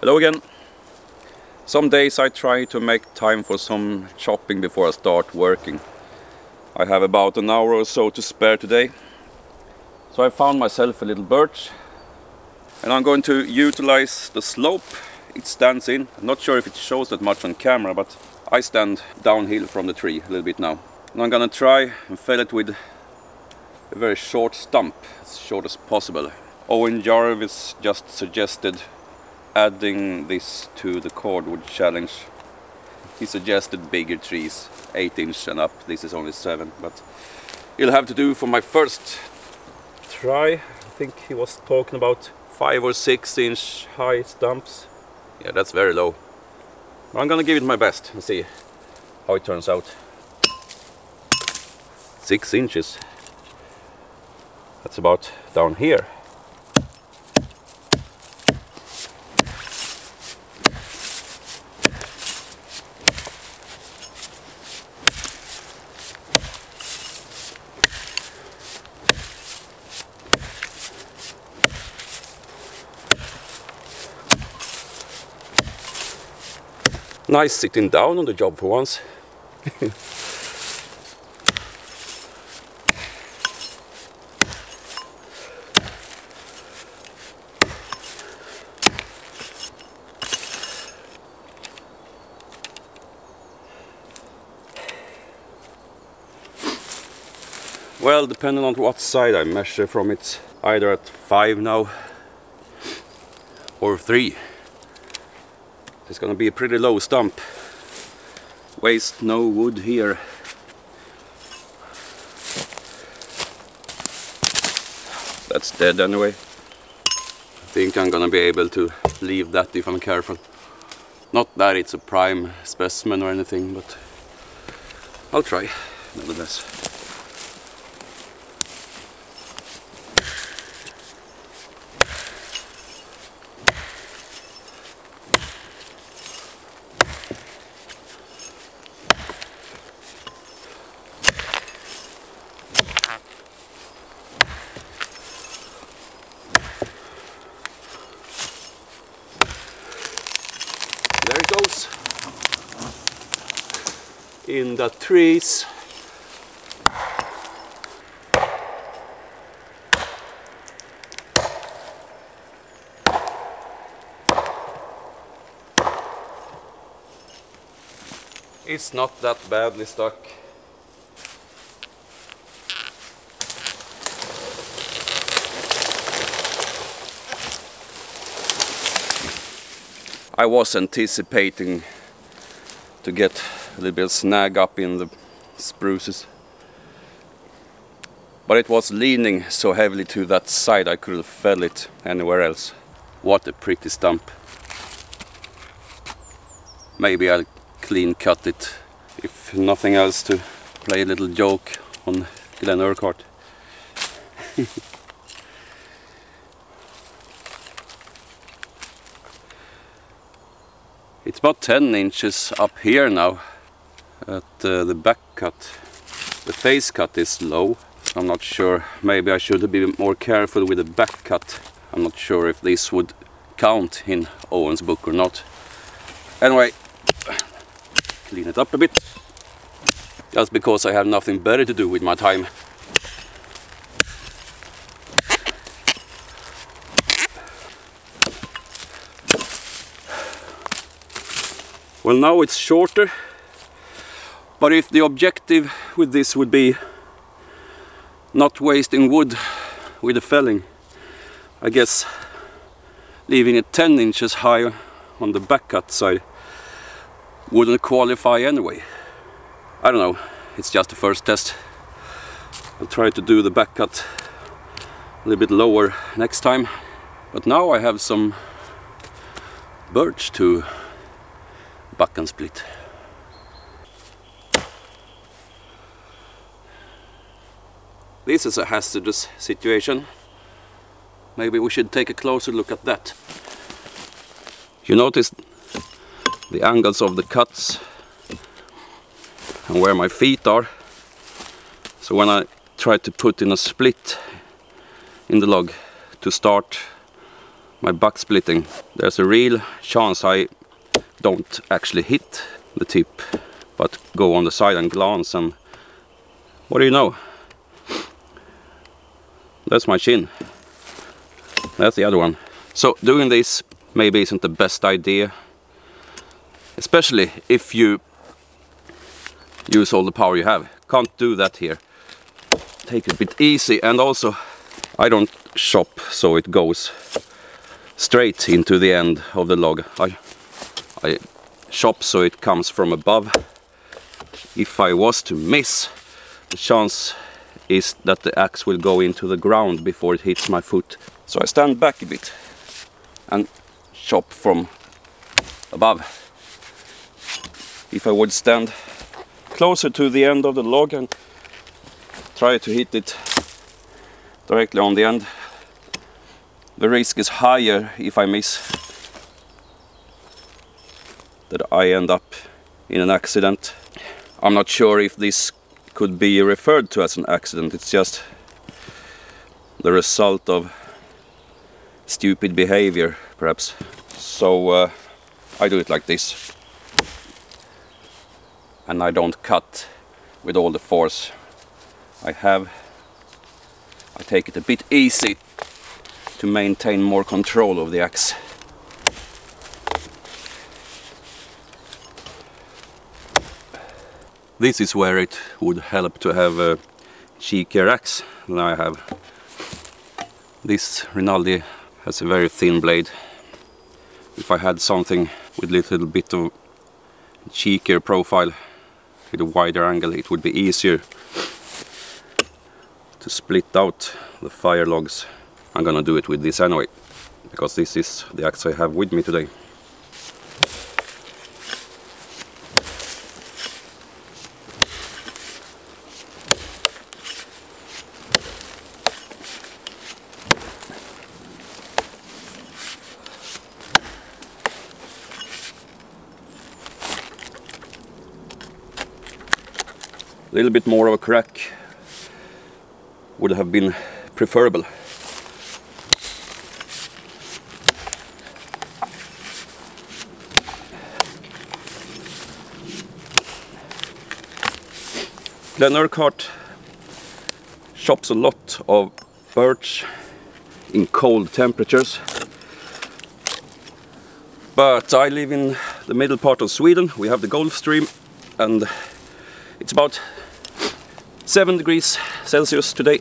Hello again. Some days I try to make time for some chopping before I start working. I have about an hour or so to spare today. So I found myself a little birch and I'm going to utilize the slope it stands in. I'm not sure if it shows that much on camera but I stand downhill from the tree a little bit now. And I'm gonna try and fell it with a very short stump, as short as possible. Owen Jarvis just suggested adding this to the cordwood challenge. He suggested bigger trees, 8 inch and up. This is only 7, but it'll have to do for my first try. I think he was talking about 5 or 6 inch high stumps. Yeah, that's very low. I'm gonna give it my best and see how it turns out. 6 inches. That's about down here. Nice sitting down on the job for once. well, depending on what side I measure from, it's either at 5 now or 3. It's gonna be a pretty low stump. Waste no wood here. That's dead anyway. I think I'm gonna be able to leave that if I'm careful. Not that it's a prime specimen or anything, but I'll try nevertheless. There it goes. In the It's not that badly stuck. I was anticipating to get a little bit of snag up in the spruces. But it was leaning so heavily to that side I could have fell it anywhere else. What a pretty stump. Maybe I'll clean cut it, if nothing else to play a little joke on Glenn Urquhart. It's about 10 inches up here now at uh, the back cut. The face cut is low, I'm not sure. Maybe I should be more careful with the back cut. I'm not sure if this would count in Owen's book or not. Anyway, clean it up a bit. Just because I have nothing better to do with my time. Well now it's shorter, but if the objective with this would be not wasting wood with the felling, I guess leaving it 10 inches higher on the back cut side wouldn't qualify anyway. I don't know, it's just the first test. I'll try to do the back cut a little bit lower next time. But now I have some birch to buck and split. This is a hazardous situation. Maybe we should take a closer look at that. You notice the angles of the cuts and where my feet are. So when I try to put in a split in the log to start my buck splitting, there's a real chance I don't actually hit the tip, but go on the side and glance and what do you know? That's my chin. That's the other one. So doing this maybe isn't the best idea, especially if you use all the power you have. Can't do that here. Take it a bit easy and also I don't chop so it goes straight into the end of the log. I, I chop so it comes from above. If I was to miss, the chance is that the axe will go into the ground before it hits my foot. So I stand back a bit and chop from above. If I would stand closer to the end of the log and try to hit it directly on the end, the risk is higher if I miss that I end up in an accident. I'm not sure if this could be referred to as an accident, it's just the result of stupid behavior, perhaps. So uh, I do it like this. And I don't cut with all the force I have. I take it a bit easy to maintain more control of the axe. This is where it would help to have a cheekier axe than I have. This Rinaldi has a very thin blade. If I had something with a little bit of cheekier profile with a wider angle it would be easier to split out the fire logs I'm gonna do it with this anyway because this is the axe I have with me today. Little bit more of a crack would have been preferable. Glen Urquhart chops a lot of birch in cold temperatures. But I live in the middle part of Sweden. We have the Gulf Stream and it's about 7 degrees Celsius today.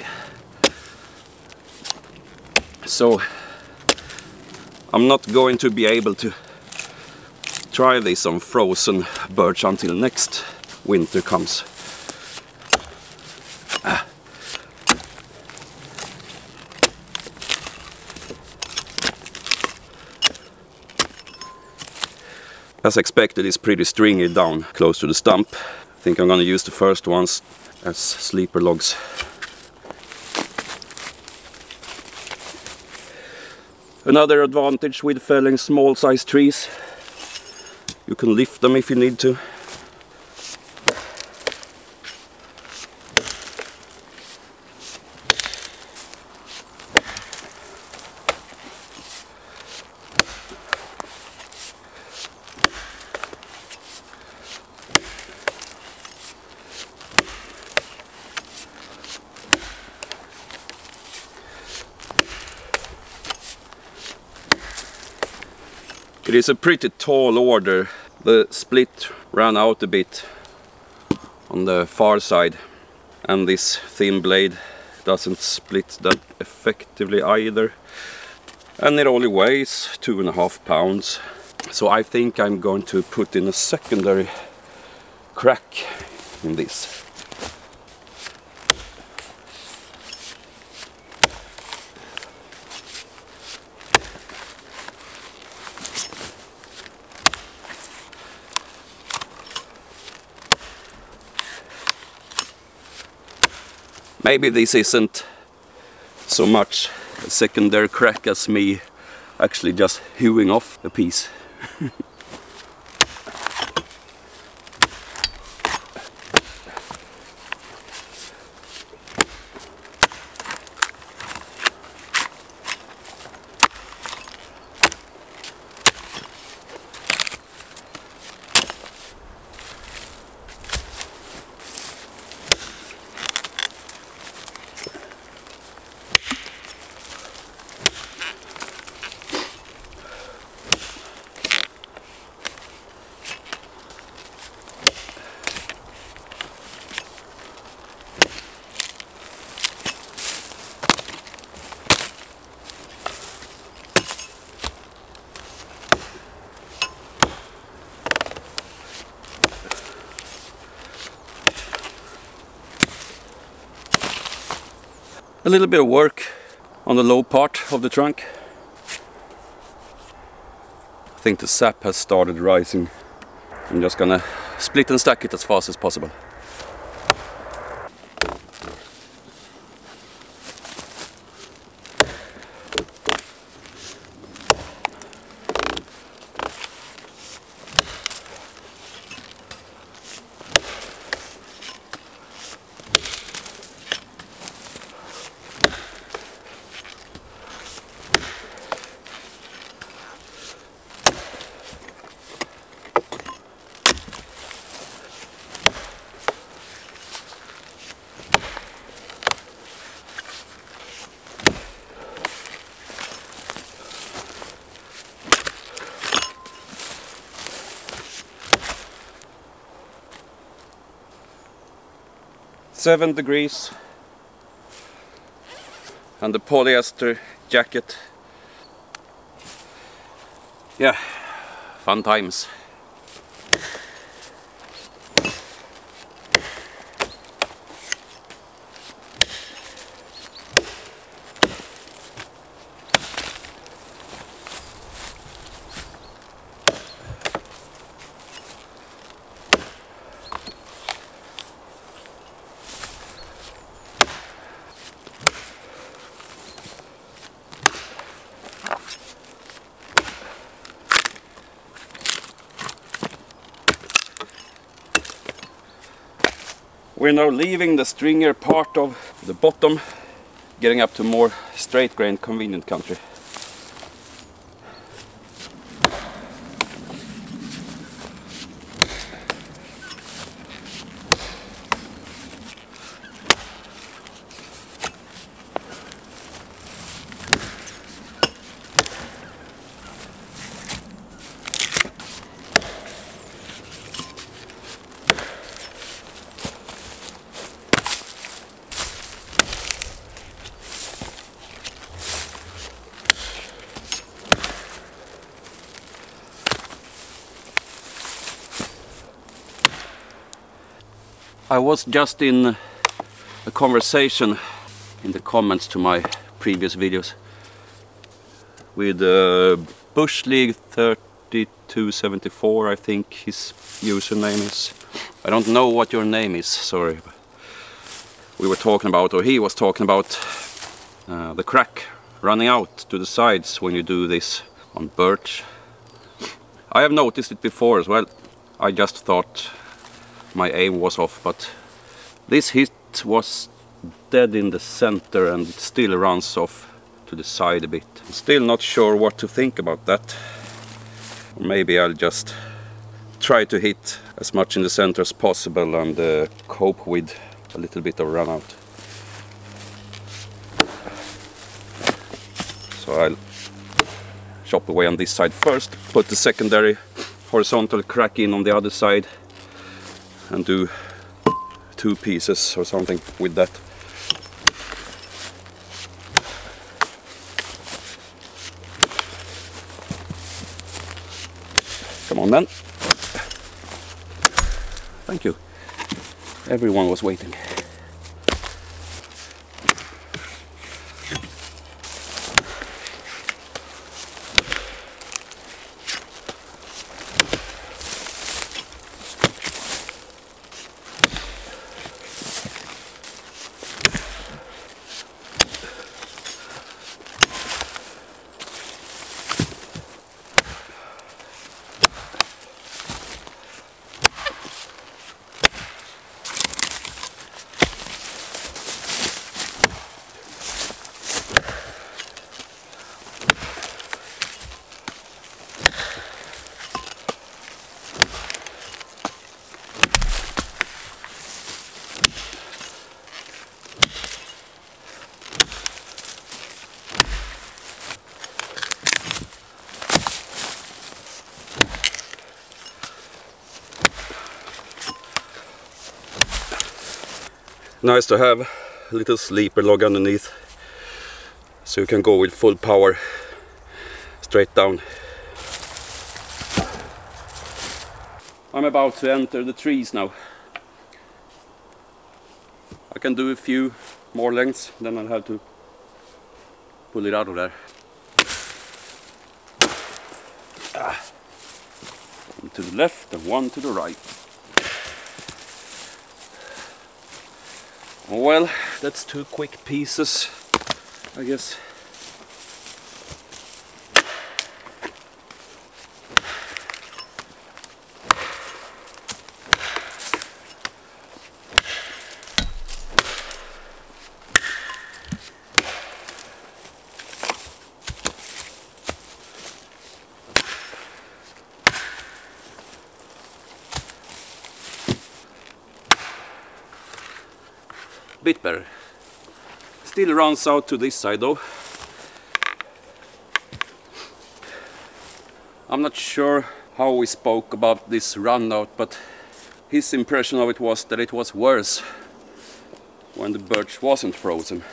So I'm not going to be able to try this on frozen birch until next winter comes. As expected, it's pretty stringy down close to the stump. I think I'm gonna use the first ones as sleeper logs. Another advantage with felling small size trees, you can lift them if you need to. Is a pretty tall order. The split ran out a bit on the far side and this thin blade doesn't split that effectively either. And it only weighs two and a half pounds. So I think I'm going to put in a secondary crack in this maybe this isn't so much a secondary crack as me actually just hewing off a piece. A little bit of work on the low part of the trunk. I think the sap has started rising. I'm just gonna split and stack it as fast as possible. Seven degrees. And the polyester jacket. Yeah fun times We're now leaving the stringer part of the bottom, getting up to more straight grain convenient country. I was just in a conversation in the comments to my previous videos with uh, Bush League 3274 I think his username is. I don't know what your name is, sorry. We were talking about, or he was talking about uh, the crack running out to the sides when you do this on birch. I have noticed it before as well. I just thought my aim was off but this hit was dead in the center and it still runs off to the side a bit. I'm still not sure what to think about that. Maybe I'll just try to hit as much in the center as possible and uh, cope with a little bit of run out. So I'll chop away on this side first, put the secondary horizontal crack in on the other side and do two pieces or something with that. Come on then. Thank you. Everyone was waiting. Nice to have a little sleeper log underneath so you can go with full power straight down. I'm about to enter the trees now. I can do a few more lengths, then I'll have to pull it out of there. Ah. One to the left and one to the right. Well, that's two quick pieces, I guess. Still runs out to this side though. I'm not sure how we spoke about this run out, but his impression of it was that it was worse when the birch wasn't frozen.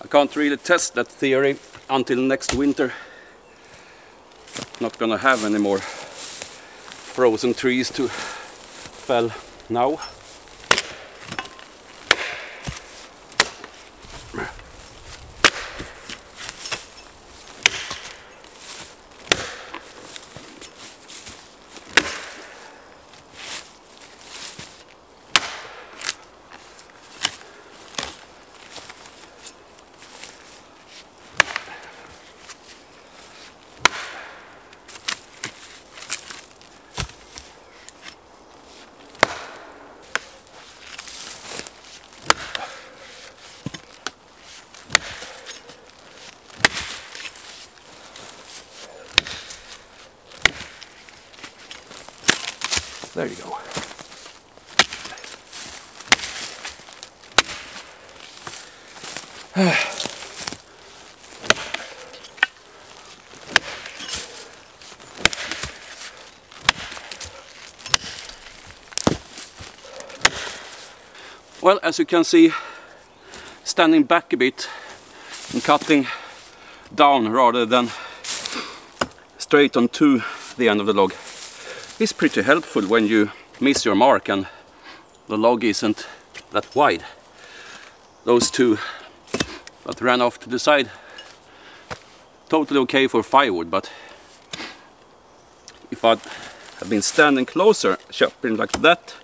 I can't really test that theory until next winter not gonna have any more frozen trees to fell now. There you go. Well, as you can see, standing back a bit and cutting down rather than straight on to the end of the log is pretty helpful when you miss your mark and the log isn't that wide. Those two that ran off to the side, totally okay for firewood, but if I'd have been standing closer, chopping like that,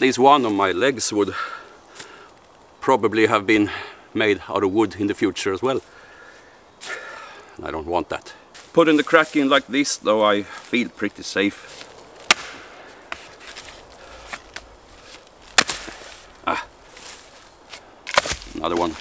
at least one of my legs would probably have been made out of wood in the future as well. I don't want that. Putting the crack in like this though I feel pretty safe. Ah, another one.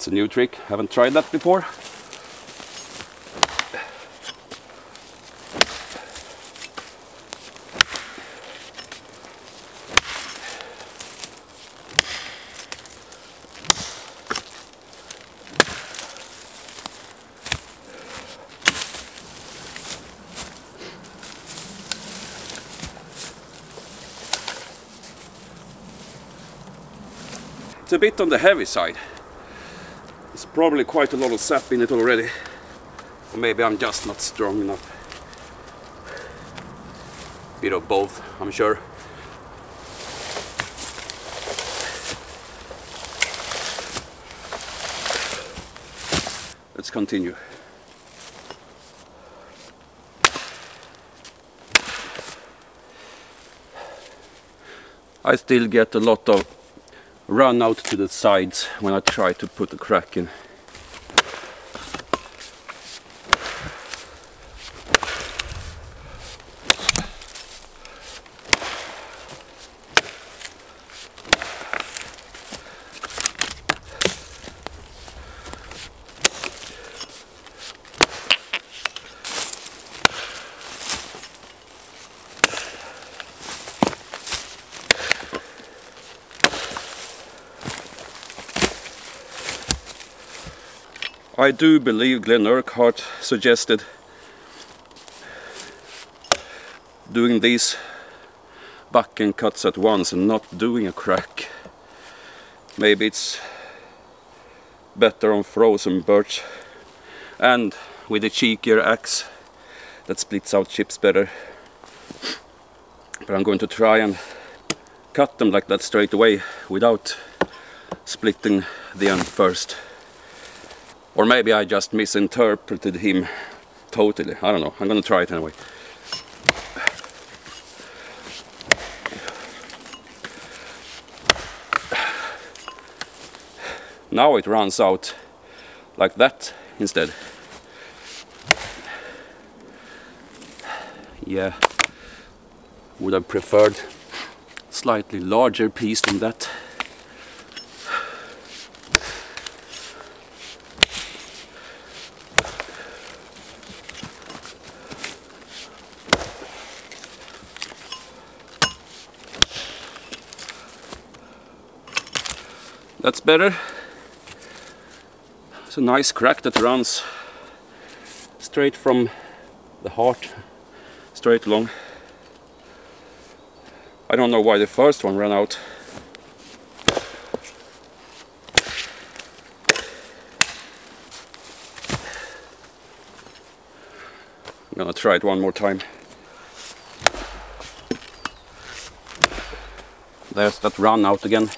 That's a new trick, haven't tried that before. It's a bit on the heavy side. Probably quite a lot of sap in it already. Or maybe I'm just not strong enough. Bit of both, I'm sure. Let's continue. I still get a lot of run out to the sides when I try to put a crack in. I do believe Glenn Urquhart suggested doing these bucking cuts at once and not doing a crack. Maybe it's better on frozen birch and with a cheekier axe that splits out chips better. But I'm going to try and cut them like that straight away without splitting the end first. Or maybe I just misinterpreted him totally. I don't know. I'm gonna try it anyway. Now it runs out like that instead. Yeah, would have preferred slightly larger piece than that. That's better. It's a nice crack that runs straight from the heart, straight along. I don't know why the first one ran out. I'm gonna try it one more time. There's that run out again.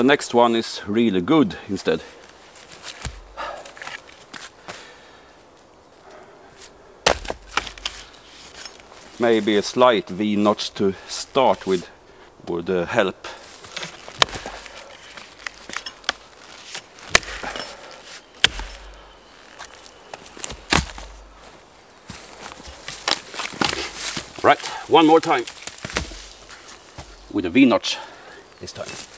The next one is really good instead. Maybe a slight V-notch to start with would uh, help. Right, one more time with a V-notch this time.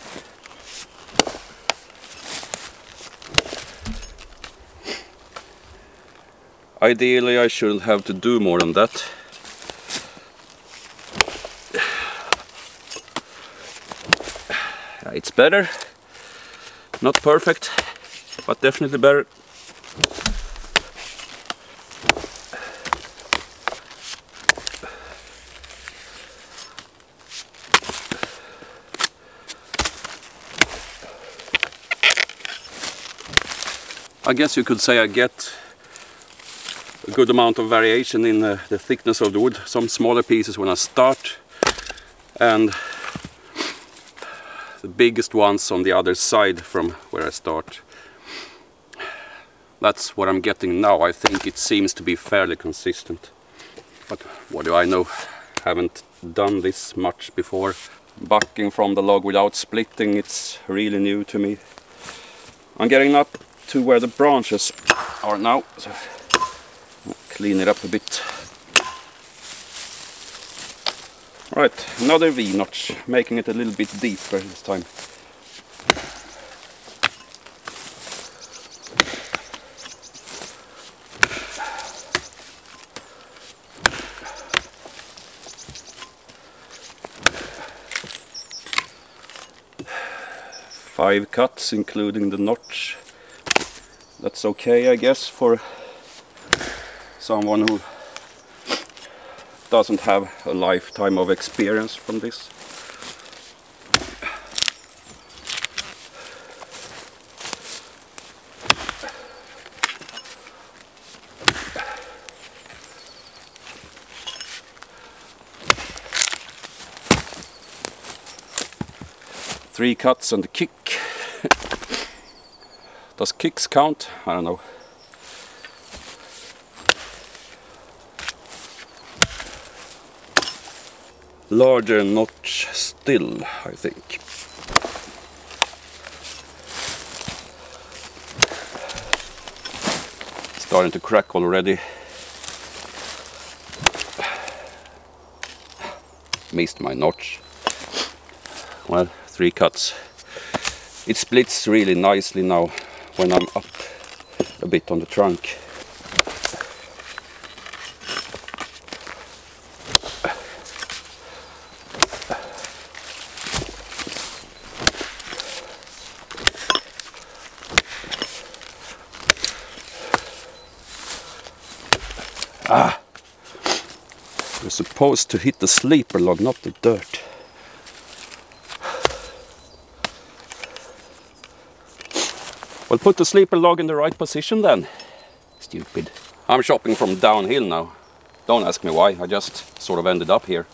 Ideally I shouldn't have to do more than that. It's better, not perfect, but definitely better. I guess you could say I get good amount of variation in the, the thickness of the wood. Some smaller pieces when I start and the biggest ones on the other side from where I start. That's what I'm getting now. I think it seems to be fairly consistent. But what do I know? Haven't done this much before. Bucking from the log without splitting, it's really new to me. I'm getting up to where the branches are now. So clean it up a bit. Right, another V-notch, making it a little bit deeper this time. Five cuts including the notch. That's okay I guess for someone who doesn't have a lifetime of experience from this. Three cuts and a kick. Does kicks count? I don't know. Larger notch still, I think. Starting to crack already. Missed my notch. Well, three cuts. It splits really nicely now. when I'm up a bit on the trunk. Supposed to hit the sleeper log, not the dirt. Well, put the sleeper log in the right position then. Stupid. I'm shopping from downhill now. Don't ask me why, I just sort of ended up here.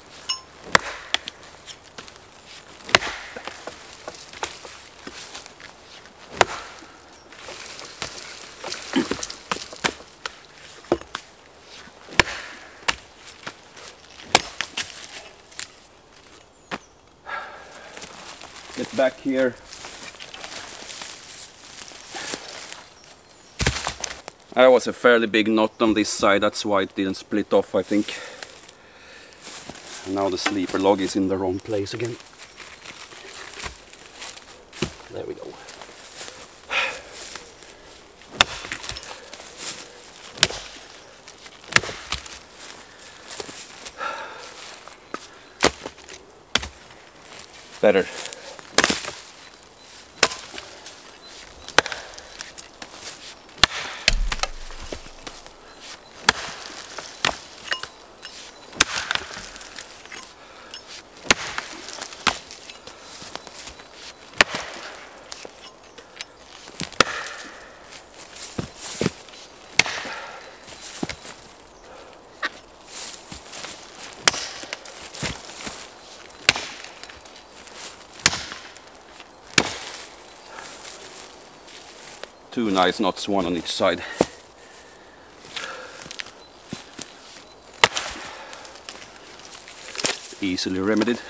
Back here. There was a fairly big knot on this side, that's why it didn't split off, I think. Now the sleeper log is in the wrong place again. There we go. Better. Two nice knots, one on each side. Easily remedied.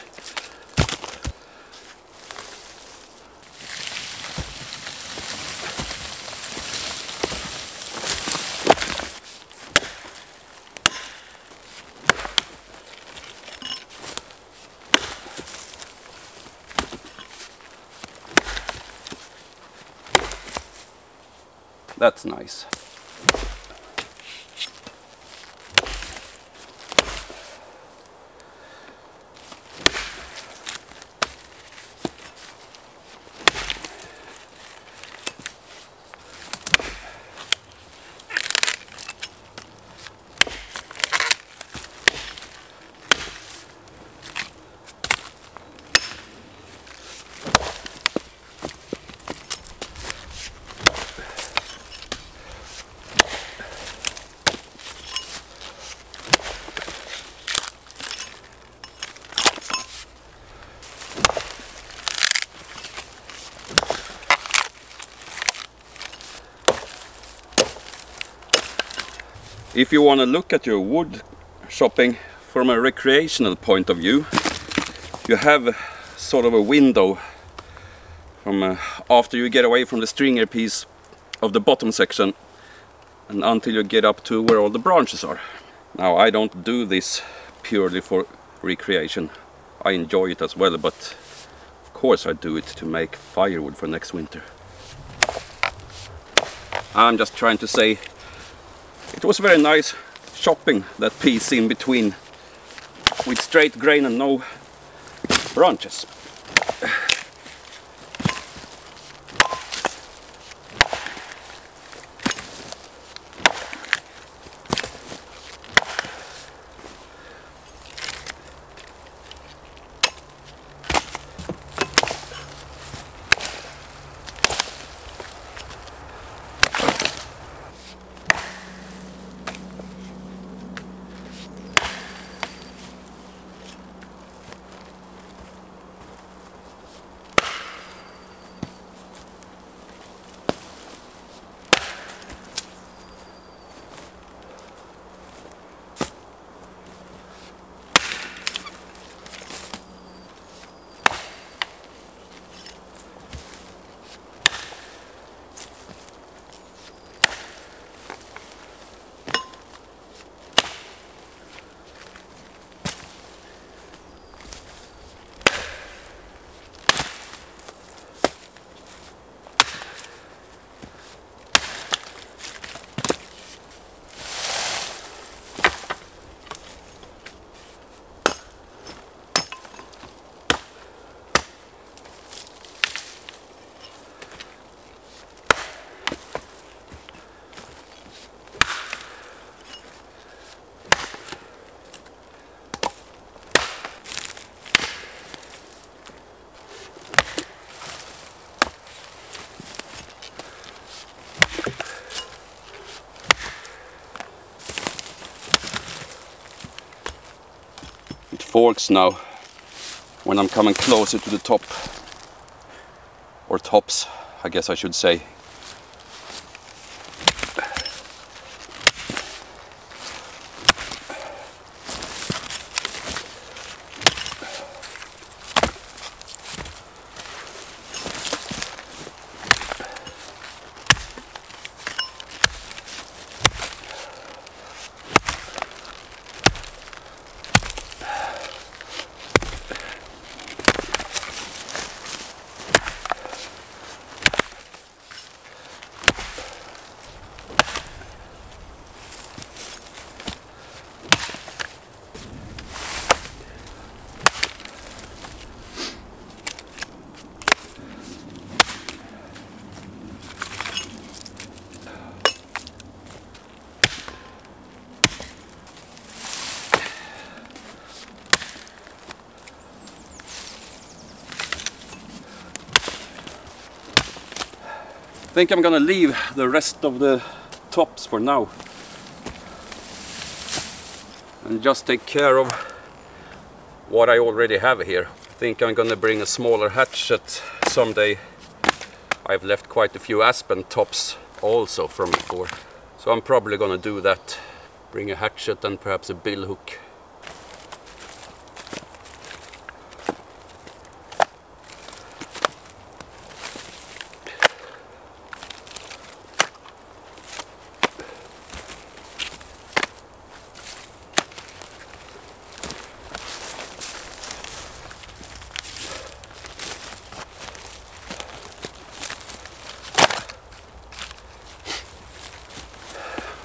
That's if you want to look at your wood shopping from a recreational point of view, you have sort of a window from uh, after you get away from the stringer piece of the bottom section and until you get up to where all the branches are. Now I don't do this purely for recreation. I enjoy it as well, but of course I do it to make firewood for next winter. I'm just trying to say it was very nice chopping that piece in between with straight grain and no branches. Forks now when I'm coming closer to the top or tops I guess I should say think I'm gonna leave the rest of the tops for now and just take care of what I already have here. I think I'm gonna bring a smaller hatchet someday. I've left quite a few aspen tops also from before. So I'm probably gonna do that. Bring a hatchet and perhaps a bill hook.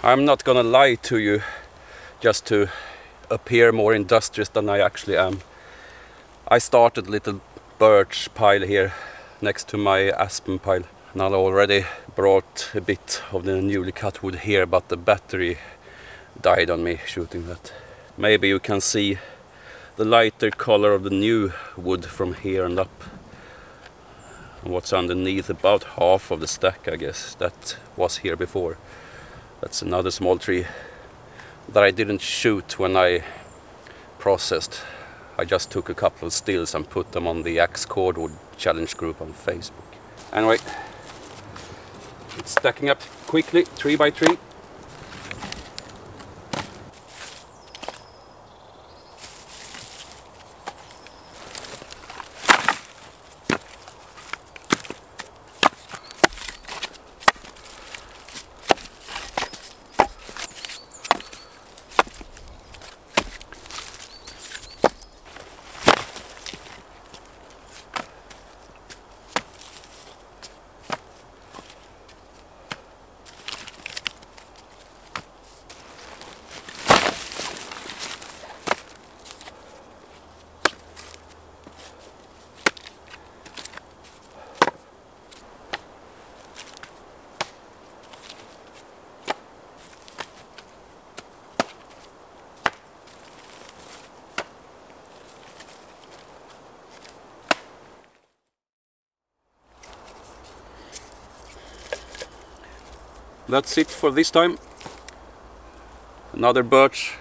I'm not gonna lie to you just to appear more industrious than I actually am. I started a little birch pile here next to my aspen pile and I already brought a bit of the newly cut wood here but the battery died on me shooting that. Maybe you can see the lighter color of the new wood from here and up. And what's underneath about half of the stack I guess that was here before. That's another small tree that I didn't shoot when I processed. I just took a couple of stills and put them on the Axe Cordwood Challenge group on Facebook. Anyway, it's stacking up quickly, tree by tree. That's it for this time. Another birch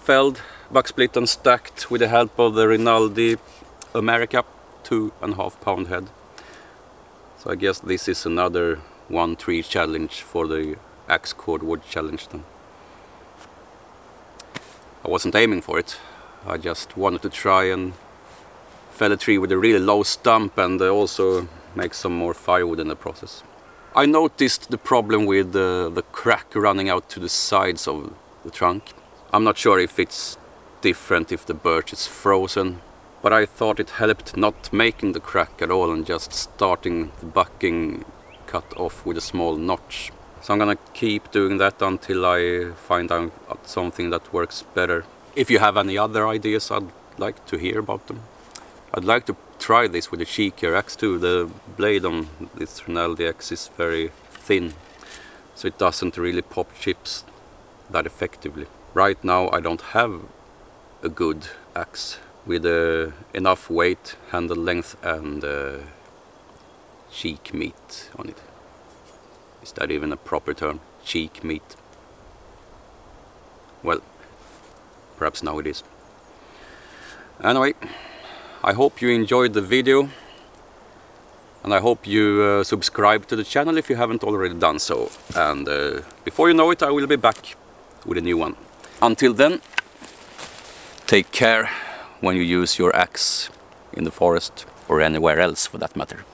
felled, buck split and stacked with the help of the Rinaldi America two and a half pound head. So I guess this is another one tree challenge for the axe cord wood challenge then. I wasn't aiming for it. I just wanted to try and fell a tree with a really low stump and also make some more firewood in the process. I noticed the problem with the, crack running out to the sides of the trunk. I'm not sure if it's different if the birch is frozen, but I thought it helped not making the crack at all and just starting the bucking cut off with a small notch. So I'm gonna keep doing that until I find out something that works better. If you have any other ideas, I'd like to hear about them. I'd like to try this with the cheekier axe too. The blade on this Rinaldi axe is very thin, so it doesn't really pop chips that effectively. Right now I don't have a good axe with uh, enough weight, handle length and uh, cheek meat on it. Is that even a proper term? Cheek meat. Well, perhaps now it is. Anyway, I hope you enjoyed the video and I hope you uh, subscribe to the channel if you haven't already done so. And uh, before you know it, I will be back with a new one. Until then, take care when you use your axe in the forest or anywhere else for that matter.